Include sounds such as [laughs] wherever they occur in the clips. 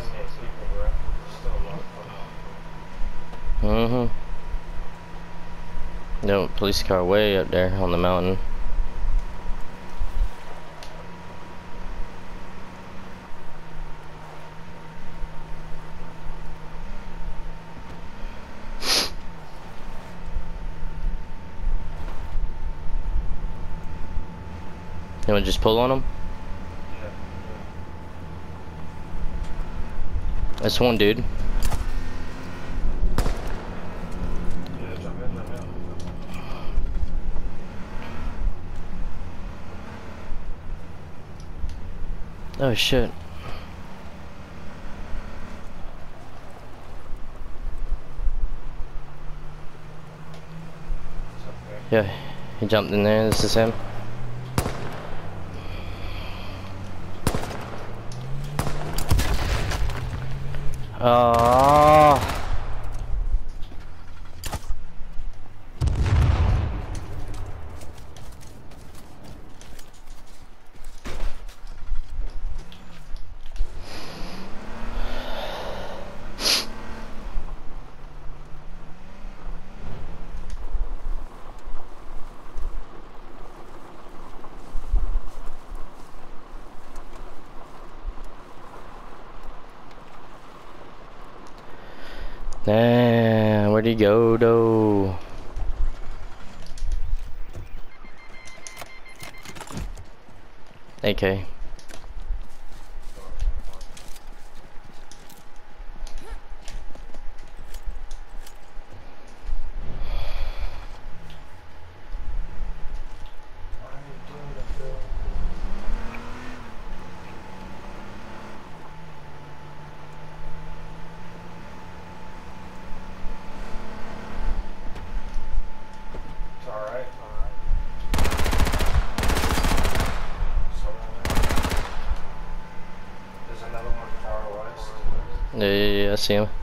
still 78 people, bro. Still a lot of fun. Mm-hmm. No, police car way up there on the mountain. You wanna just pull on them? Yeah. That's one dude. Oh shit. Yeah, he jumped in there. This is him. Oh. Nah, where'd he go, though? AK. Why are you doing that, Phil? It's alright, it's alright. It's alright. There's another one far west. Yeah, yeah, yeah, I see him.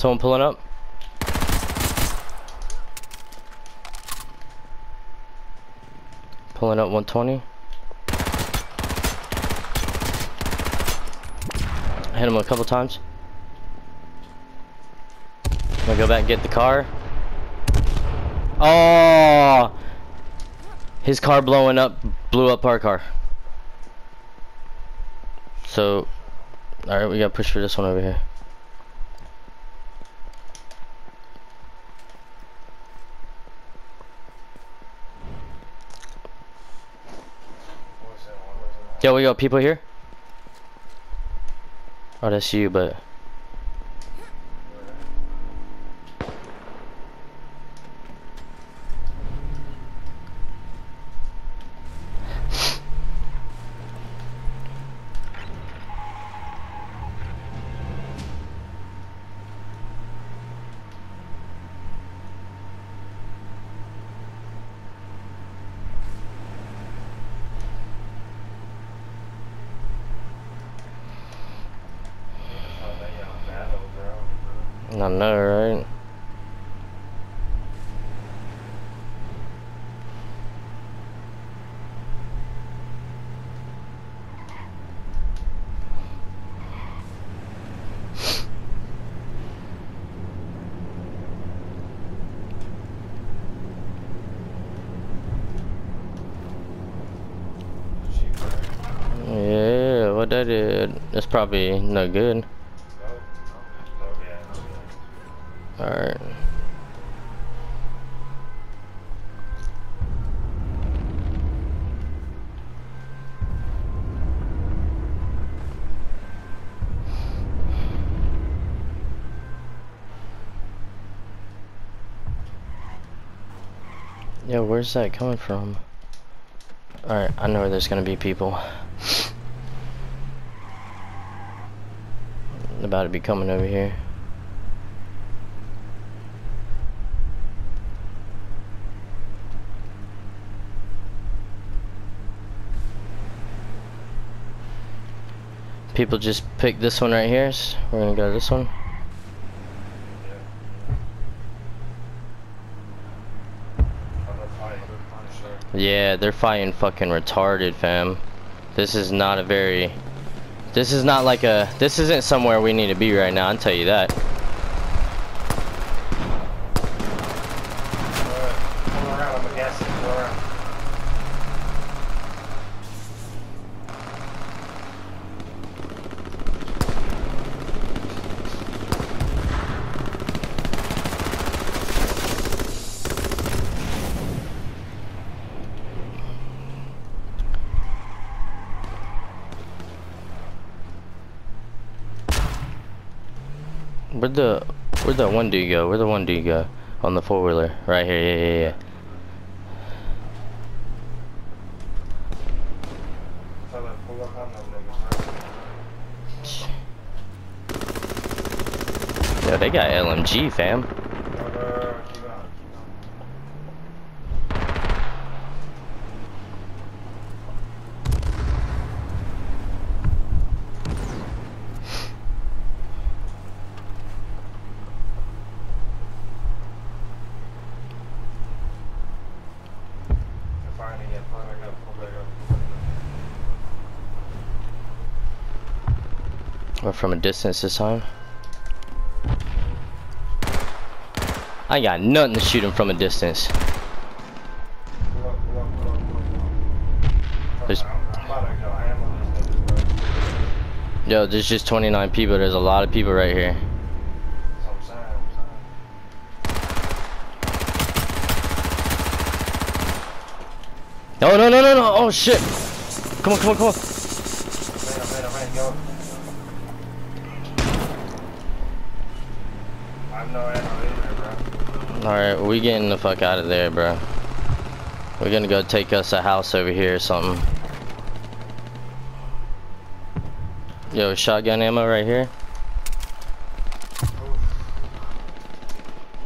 Someone pulling up? Pulling up 120. I hit him a couple times. I'm gonna go back and get the car. Oh! His car blowing up, blew up our car. So, alright, we gotta push for this one over here. What's that one? What's that Yo, we got people here? Oh, that's you, but... Oh, they young battle, bro. I know, right? Yeah, what that did, that's probably no good. No, yeah. Where's that coming from? Alright, I know where there's gonna be people. About to be coming over here. People just pick this one right here. So we're gonna go this one. Yeah, they're fighting fucking retarded, fam. This is not a very. This is not like a. This isn't somewhere we need to be right now. I'll tell you that. Alright, pull around, I'm gonna gas it, pull around. Where'd the where'd that one dude go? Where'd the one dude go? On the four wheeler. Right here, yeah, yeah, yeah. Yo, they got LMG, fam. Uh, keep going, keep going. They're fighting again, pull back up, pull back up, pull back up. Or from a distance this time. I got nothing to shoot him from a distance. There's-. Yo, there's just 29 people. There's a lot of people right here. No, no, no, no, no. Oh, shit. Come on, come on, come on. Either, bro. Alright, we getting the fuck out of there, bro. We're gonna go take us a house over here or something. Yo, shotgun ammo right here.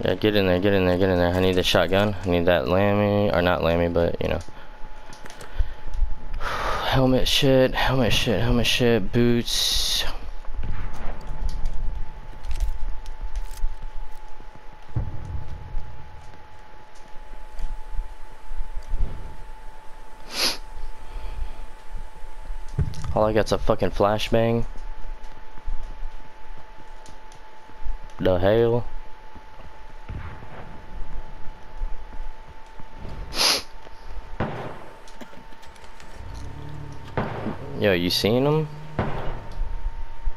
Yeah, get in there, get in there, get in there. I need the shotgun. I need that lammy, or not lammy, but you know. [sighs] Helmet shit, helmet shit, helmet shit, boots. All I got's a fucking flashbang. The hell? Yo, you seen him?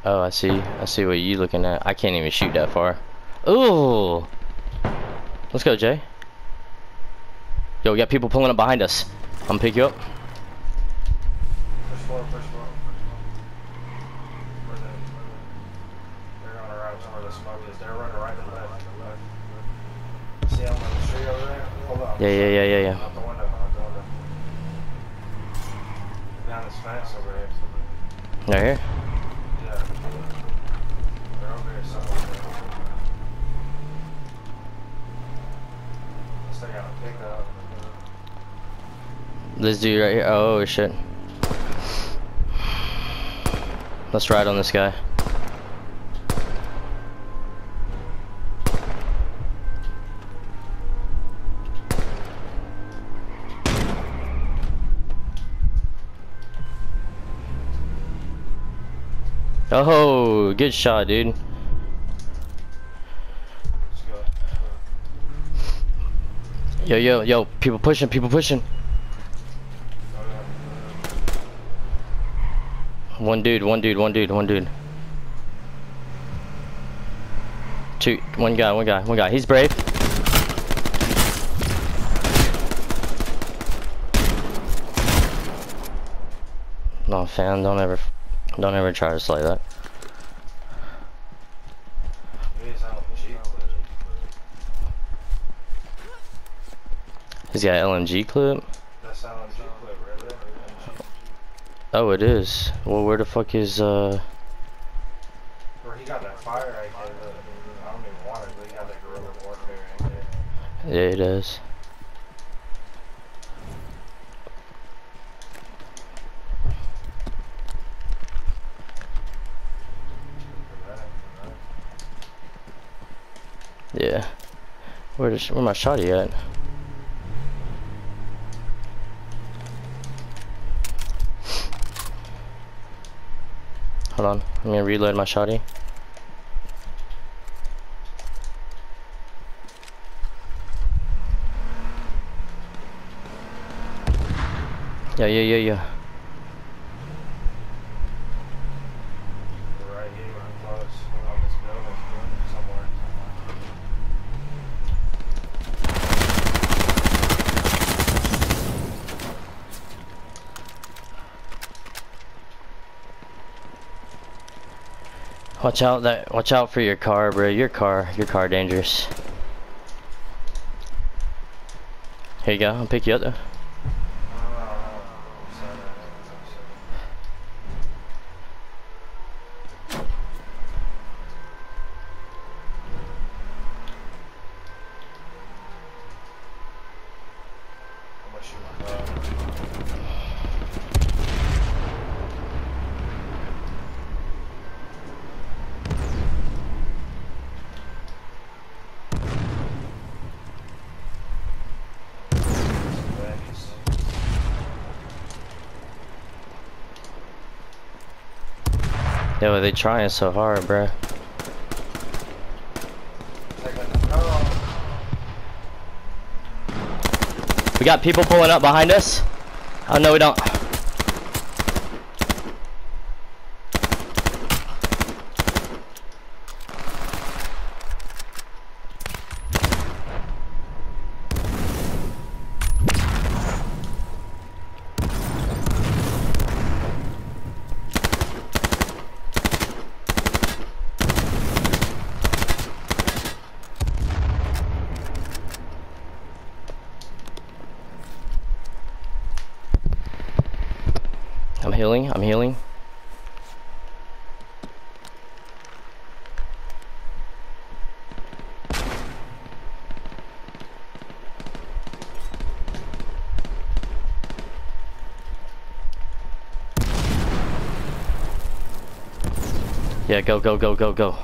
Oh, I see. I see what you looking at. I can't even shoot that far. Ooh. Let's go, Jay. Yo, we got people pulling up behind us. I'm gonna pick you up. Push forward, push forward. Where they, they're going around somewhere the smoke is. They're running right and left. left. See them on the tree over there? Hold on. Yeah, yeah, yeah, yeah, yeah. Out the window, out the window. Down this fence over here. Right here. Yeah. They're over here somewhere. Guess they got a pickup. This dude right here. Oh shit. Let's ride on this guy. Oh, good shot, dude. Yo, yo, yo, people pushing, people pushing. One dude, one dude, one dude, one dude. Two, one guy, one guy, one guy. He's brave. No, fan, don't ever, don't ever try to slay that. He's got LMG clip. That's LMG clip. Oh, it is. Well, where the fuck is uh? Where he got that fire right there. I don't even want it, but he got that guerrilla warfare. Yeah, it is. Yeah. Where is where my shotty at? Hold on, I'm gonna reload my shotty. Yeah, yeah, yeah, yeah. We're right here, we're close. We're on this building somewhere. Watch out that watch out for your car, bro. Your car, your car dangerous. Here you go, I'll pick you up though. No, no, no, no. Sorry, no, no, no, sorry. I'm gonna shoot my car. Thanks. Yo, they trying so hard, bro. We got people pulling up behind us. Oh no, we don't. I'm healing. I'm healing. Yeah, go, go, go, go, go.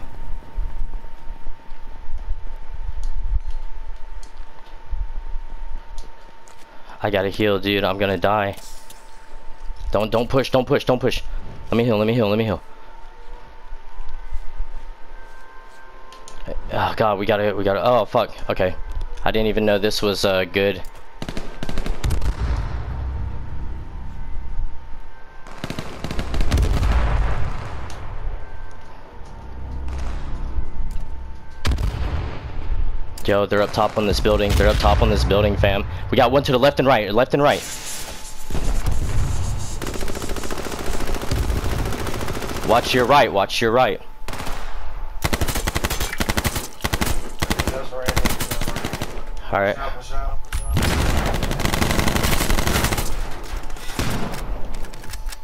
I gotta heal, dude. I'm gonna die. Don't don't push, don't push, don't push. Let me heal, let me heal, let me heal. Oh god, we gotta we gotta oh fuck. Okay. I didn't even know this was uh good. Yo, they're up top on this building. They're up top on this building, fam. We got one to the left and right, left and right. Watch your right, watch your right. Alright.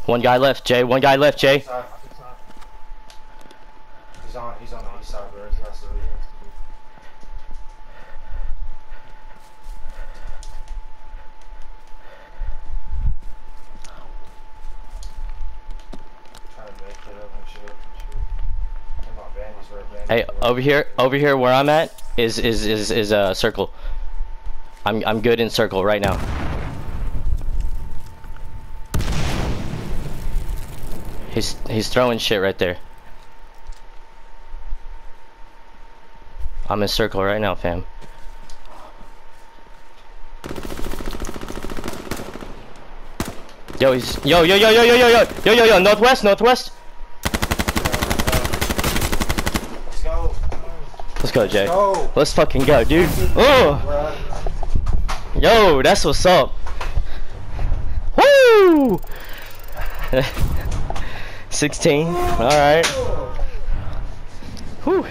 One guy left, Jay. One guy left, Jay. He's on, he's on the east side, bro. He has to be here. Trying to make it up and shit. And my bandies right bandies. Hey, over here, over here where I'm at is is is is a circle. I'm I'm good in circle right now. He's he's throwing shit right there. I'm in circle right now, fam. Yo, he's yo yo yo yo yo yo yo yo yo yo northwest northwest. Let's go. Let's go, Jay. Go. Let's fucking go, dude. Oh, yo, that's what's up. Woo! [laughs] 16. All right. Whew.